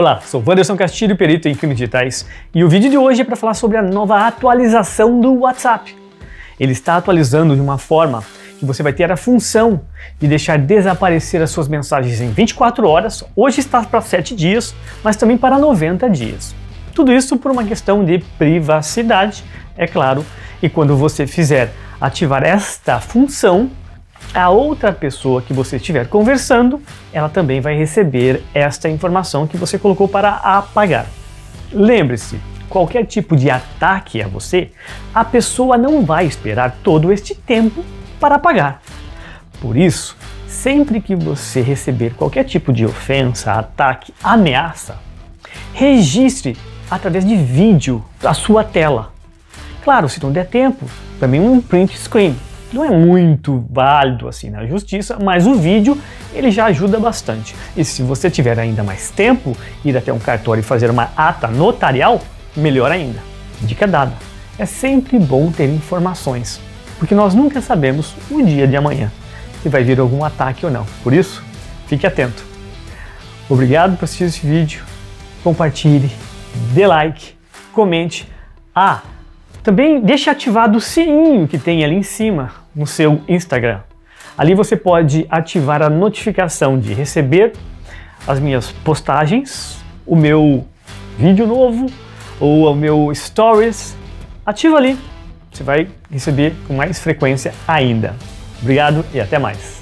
Olá, sou Wanderson Castilho, perito em crimes digitais, e o vídeo de hoje é para falar sobre a nova atualização do WhatsApp. Ele está atualizando de uma forma que você vai ter a função de deixar desaparecer as suas mensagens em 24 horas, hoje está para 7 dias, mas também para 90 dias. Tudo isso por uma questão de privacidade, é claro, e quando você fizer ativar esta função, a outra pessoa que você estiver conversando, ela também vai receber esta informação que você colocou para apagar. Lembre-se, qualquer tipo de ataque a você, a pessoa não vai esperar todo este tempo para apagar. Por isso, sempre que você receber qualquer tipo de ofensa, ataque, ameaça, registre através de vídeo a sua tela. Claro, se não der tempo, também um print screen não é muito válido assim na justiça, mas o vídeo ele já ajuda bastante. E se você tiver ainda mais tempo, ir até um cartório e fazer uma ata notarial, melhor ainda. Dica dada: é sempre bom ter informações, porque nós nunca sabemos o dia de amanhã se vai vir algum ataque ou não. Por isso, fique atento. Obrigado por assistir esse vídeo. Compartilhe, dê like, comente. Ah, também deixe ativado o sininho que tem ali em cima no seu Instagram. Ali você pode ativar a notificação de receber as minhas postagens, o meu vídeo novo ou o meu stories. Ativa ali, você vai receber com mais frequência ainda. Obrigado e até mais.